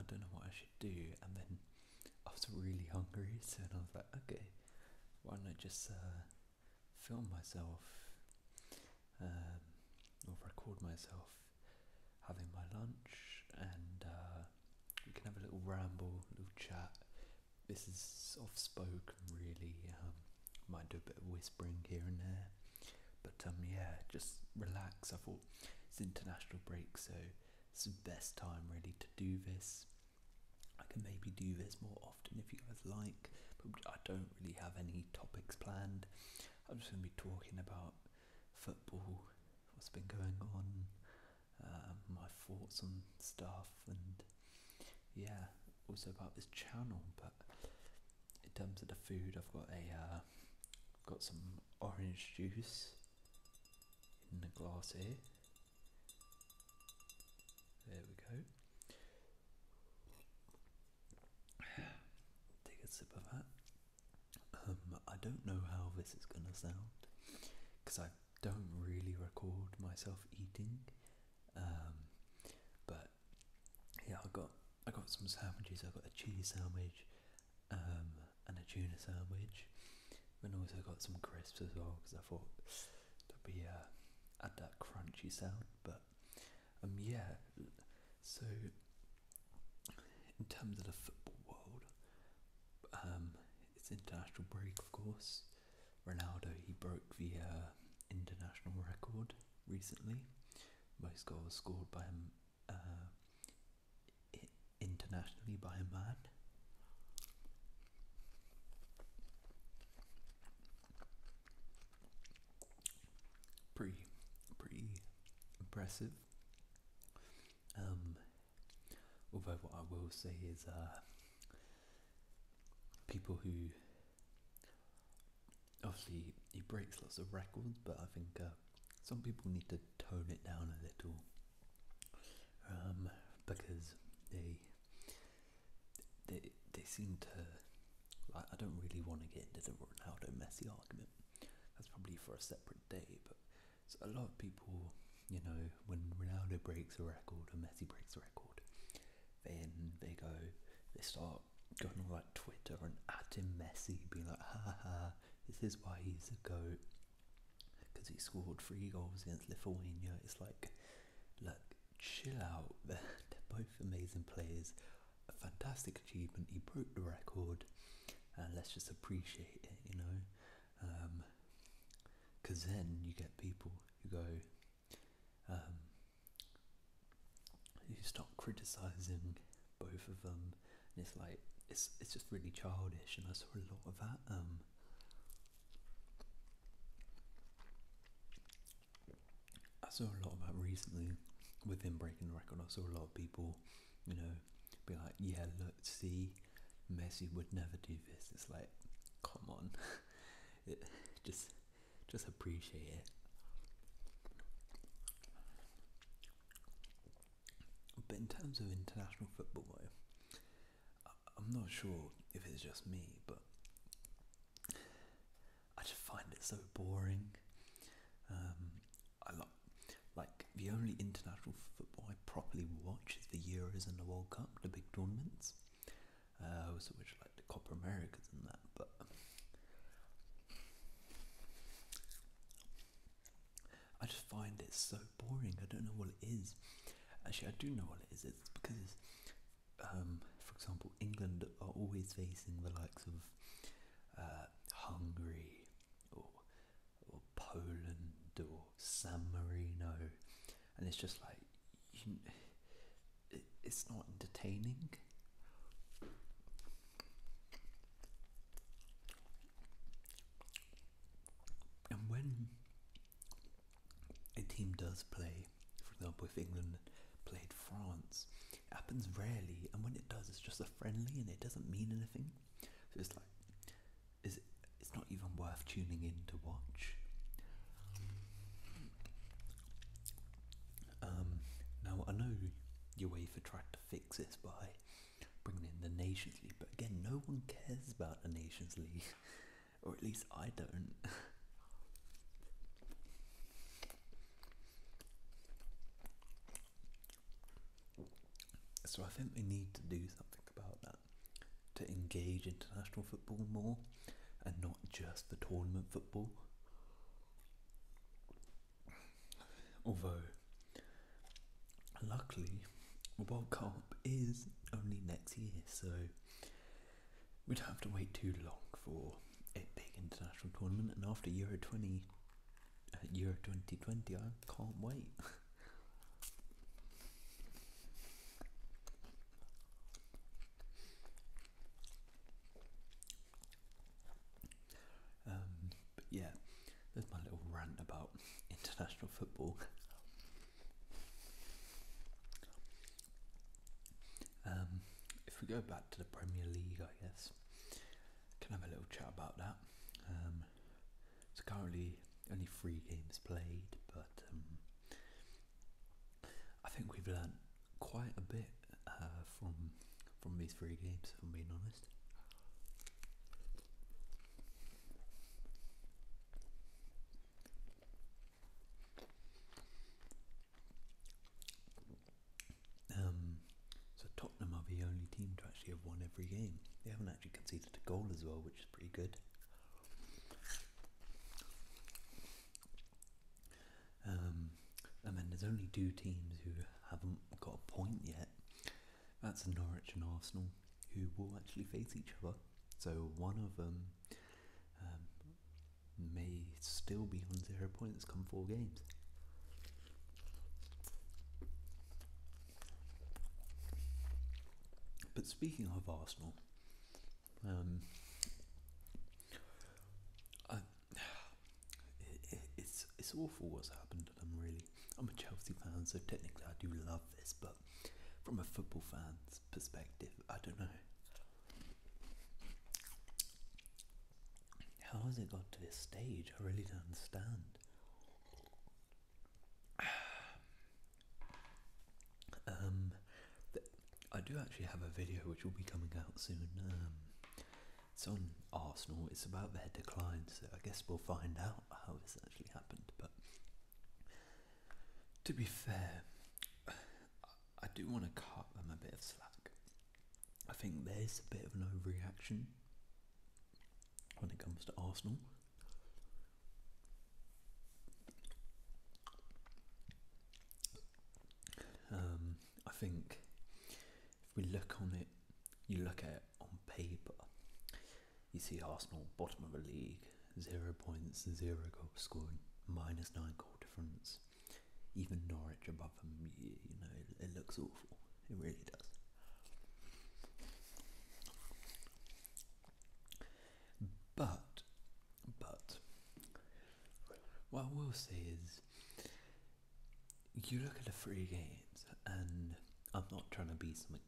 I don't know what I should do, and then I was really hungry, so I was like, okay, why don't I just uh, film myself um, or record myself having my lunch, and uh, we can have a little ramble, a little chat. This is soft spoken, really. Um, might do a bit of whispering here and there, but um, yeah, just relax. I thought it's international break, it's the best time really to do this. I can maybe do this more often if you guys like, but I don't really have any topics planned. I'm just going to be talking about football, what's been going on, um, my thoughts on stuff, and yeah, also about this channel. But in terms of the food, I've got a uh, got some orange juice in the glass here. There we go. Take a sip of that. Um, I don't know how this is gonna sound because I don't really record myself eating. Um, but yeah, I got I got some sandwiches. I got a cheese sandwich um, and a tuna sandwich, and also got some crisps as well because I thought there'd be uh, add that crunchy sound. But um, yeah, so in terms of the international break, of course. Ronaldo he broke the uh, international record recently. Most goals scored by him uh, internationally by a man. Pretty, pretty impressive. Um, although what I will say is, uh, people who obviously he breaks lots of records, but I think uh, some people need to tone it down a little um, because they they they seem to like I don't really want to get into the Ronaldo Messi argument. That's probably for a separate day, but so a lot of people, you know, when Ronaldo breaks a record or Messi breaks a record, then they go, they start going on like Twitter and at him Messi, being like, ha ha, ha this is why he's a goat because he scored three goals against Lithuania. It's like, look, chill out. They're, both amazing players. A fantastic achievement. He broke the record, and let's just appreciate it, you know. Because um, then you get people who go, um, you start criticizing both of them, and it's like it's it's just really childish, and I saw a lot of that. Um, saw a lot that recently with him breaking the record. I saw a lot of people, you know, be like, "Yeah, look, see, Messi would never do this." It's like, come on, it, just just appreciate it. But in terms of international football, I'm not sure if it's just me, but I just find it so boring. Um, the only international football I properly watch is the Euros and the World Cup, the big tournaments. Uh, I also watch like the Copa Americas and that, but I just find it so boring. I don't know what it is. Actually, I do know what it is. It's because, um, for example, England are always facing the likes of uh, Hungary or or Poland or San Marino, and it's just like you, it, it's not entertaining. And when a team does play, for example, if England played France, it happens rarely, and when it does, it's just a friendly and it doesn't mean anything. So it's like, is it, it's not even worth tuning in to watch. Um, now I know UEFA tried to fix this by bringing in the Nations League, but again, no one cares about the Nations League, or at least I don't. So I think we need to do something about that to engage international football more and not just the tournament football. Although, luckily, World Cup is only next year, so we don't have to wait too long for a big international tournament. And after Euro 20, uh, Euro 2020, I can't wait. Um, but yeah, there's my little rant about international football. Um, if we go back to the Premier League, I guess, can have a little chat about that. Um, it's currently only three games played, but um, I think we've learned quite a bit uh, from from these three games. If I'm being honest. Um, so Tottenham are the only team to actually have won every game. They haven't actually conceded a goal as well, which is pretty good. Um, and then there's only two teams who haven't got a point yet. That's Norwich and Arsenal, who will actually face each other. So one of them um, may still be on zero points come four games. But speaking of Arsenal, um, I, it, it's it's awful what's happened to them. Really, I'm a Chelsea fan, so technically I do love this, but from a football fan's perspective, I don't know. How has it got to this stage? I really don't understand. Um, th- I do actually have a video which will be coming out soon. Um, it's on Arsenal. It's about their decline, so I guess we'll find out how this actually happened. But to be fair, I do want to cut them a bit of slack. I think there's a bit of an overreaction when it comes to Arsenal. Um, I think if we look on it, you look at it on paper, you see Arsenal bottom of the league, zero points, zero goals scored, minus nine goal difference. Even Norwich above them, you, you know, it, it looks awful. It really does. But, but, what I will say is, you look at the three games, and I'm not trying to be some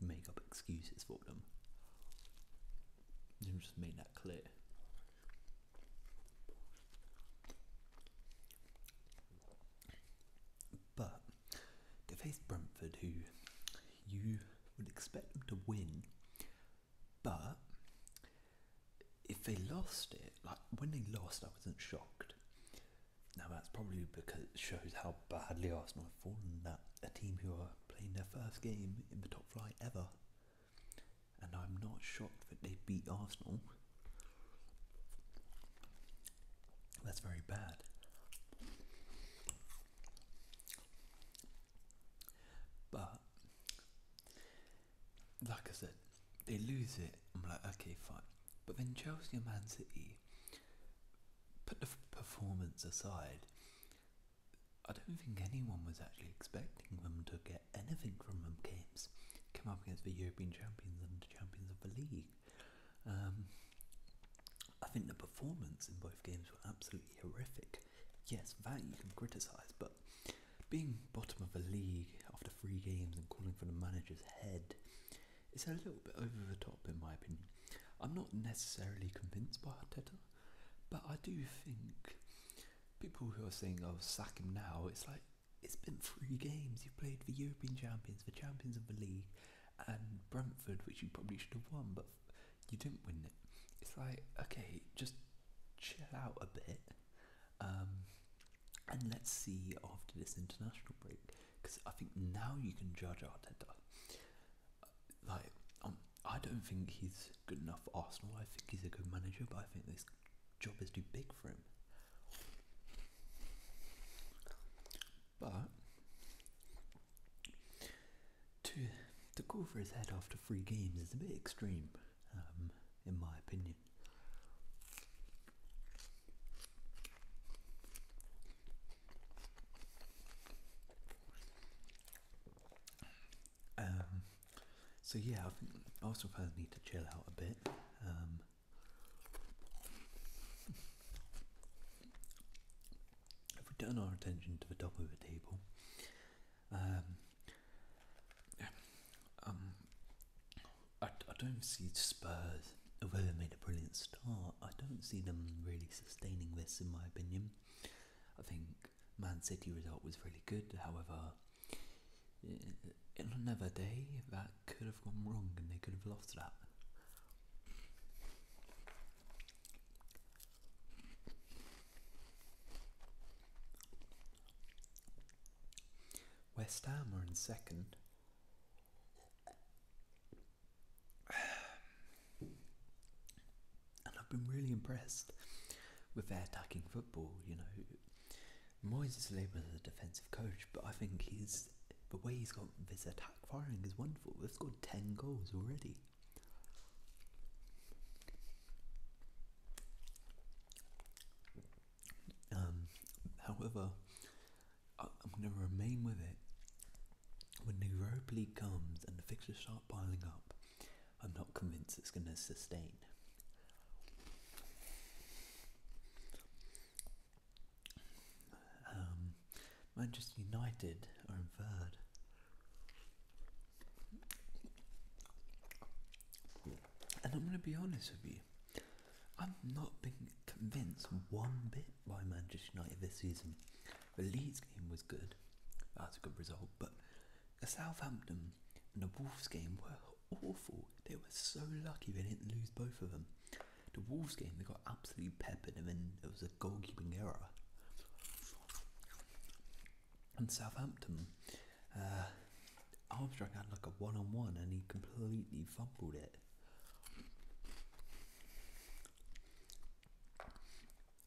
make up excuses for them. Me just make that clear. But they faced Brentford, who you would expect them to win, but if they lost it, like when they lost, I wasn't shocked. Now that's probably because it shows how badly Arsenal have fallen. That a team who are playing their first game in the top flight ever, and I'm not shocked that they beat Arsenal. That's very bad. But like I said, they lose it. I'm like, okay, fine. But then Chelsea and Man City put the performance aside. I don't think anyone was actually expecting them to get anything from them games. Came up against the European champions and the champions of the league. Um, I think the performance in both games were absolutely horrific. Yes, that you can criticise, but being bottom of the league after three games and calling for the manager's head is a little bit over the top, in my opinion. I'm not necessarily convinced by Arteta, but I do think people who are saying, "Oh, sack him now," it's like it's been three games. You've played the European champions, the champions of the league, and Brentford, which you probably should have won, but you didn't win it. It's like, okay, just chill out a bit. Um, and let's see after this international break, because I think now you can judge Arteta. Like, um, I don't think he's good enough for Arsenal. I think he's a good manager, but I think this job is too big for him. But to to call for his head after three games is a bit extreme, um, in my opinion. Um, so yeah, I think Arsenal fans need to chill out a bit. Um, if we turn our attention to the top of the table, um, um, I, I don't see Spurs, although they made a brilliant start, I don't see them really sustaining this, in my opinion. I think Man City result was really good, however, in another day, that could have gone wrong and they could have lost that. Are in second. And I've been really impressed with their attacking football, you know. Moyes is labelled as a defensive coach, but I think he's the way he's got this attack firing is wonderful. They've scored 10 goals already. Um, however, I'm going to remain with it. When the Europa League comes and the fixtures start piling up, I'm not convinced it's going to sustain. Um, Manchester United are in third. And I'm going to be honest with you, I've not been convinced one bit by Manchester United this season. The Leeds game was good, that's a good result, but the Southampton and the Wolves game were awful. They were so lucky they didn't lose both of them. The Wolves game, they got absolutely peppered, and then there was a goalkeeping error. And Southampton, uh, Armstrong had like a one on one and he completely fumbled it.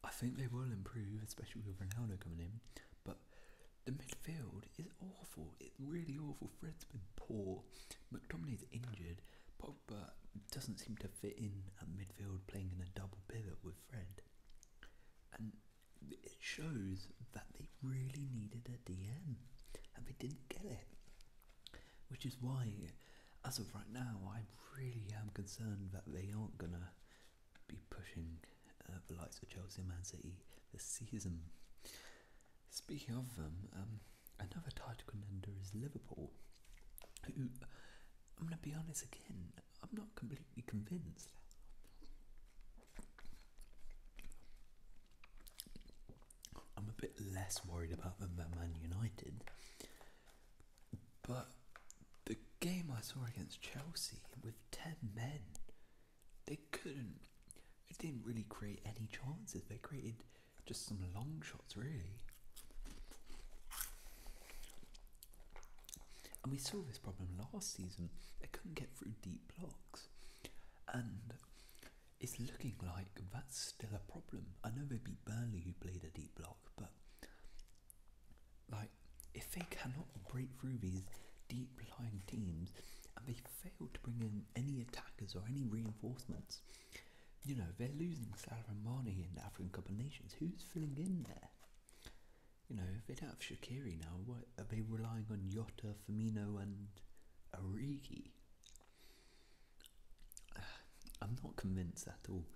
I think they will improve, especially with Ronaldo coming in, the midfield is awful. It's really awful. Fred's been poor. McTominay's injured. Pogba doesn't seem to fit in at midfield playing in a double pivot with Fred. And it shows that they really needed a DM and they didn't get it. Which is why, as of right now, I really am concerned that they aren't going to be pushing uh, the likes of Chelsea and Man City this season. Speaking of them, um, another title contender is Liverpool, who, I'm going to be honest again, I'm not completely convinced. I'm a bit less worried about them than Man United. But the game I saw against Chelsea with 10 men, they couldn't, they didn't really create any chances. They created just some long shots, really. And we saw this problem last season. They couldn't get through deep blocks. And it's looking like that's still a problem. I know they beat Burnley, who played a deep block, but like if they cannot break through these deep lying teams and they fail to bring in any attackers or any reinforcements, you know they're losing Salah and Mane in the African Cup of Nations. Who's filling in there? You know, if they don't have Shaqiri now, what are they relying on Jota, Firmino, and Origi? I'm not convinced at all.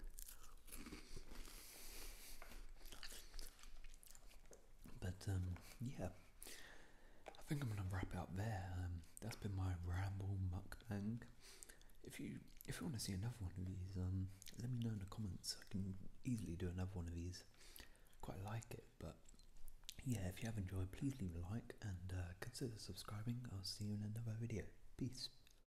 But um, yeah, I think I'm gonna wrap up there. Um, that's been my ramble mukbang. If you if you want to see another one of these, um, let me know in the comments. I can easily do another one of these. Quite like it, but yeah, if you have enjoyed, please leave a like and uh, consider subscribing. I'll see you in another video. Peace.